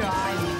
try.